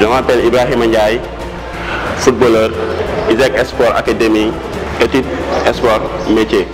Je m'appelle Ibrahim Ndiaye, footballeur, Isaac Sport Academy, études espoir métier.